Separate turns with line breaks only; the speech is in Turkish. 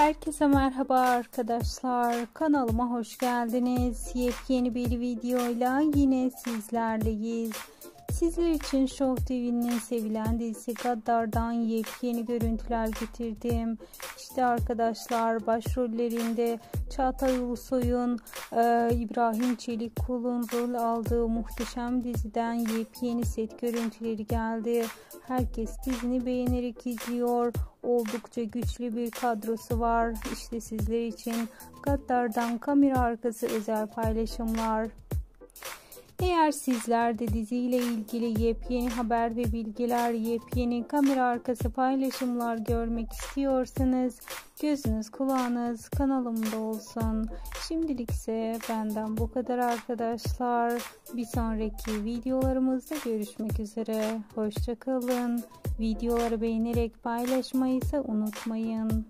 Herkese merhaba arkadaşlar. Kanalıma hoş geldiniz. Yepyeni bir videoyla yine sizlerleyiz. Sizler için Show TV'nin sevilen dizisi Gaddar'dan yepyeni görüntüler getirdim. İşte arkadaşlar başrollerinde Çağatay Ulusoy'un, e, İbrahim Çelikkul'un rol aldığı muhteşem diziden yepyeni set görüntüleri geldi. Herkes dizini beğenerek izliyor. Oldukça güçlü bir kadrosu var. İşte sizler için Gaddar'dan kamera arkası özel paylaşımlar. Eğer sizler de diziyle ilgili yepyeni haber ve bilgiler, yepyeni kamera arkası paylaşımlar görmek istiyorsanız gözünüz kulağınız kanalımda olsun. Şimdilik ise benden bu kadar arkadaşlar. Bir sonraki videolarımızda görüşmek üzere. Hoşçakalın. Videoları beğenerek paylaşmayı ise unutmayın.